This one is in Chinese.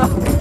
的。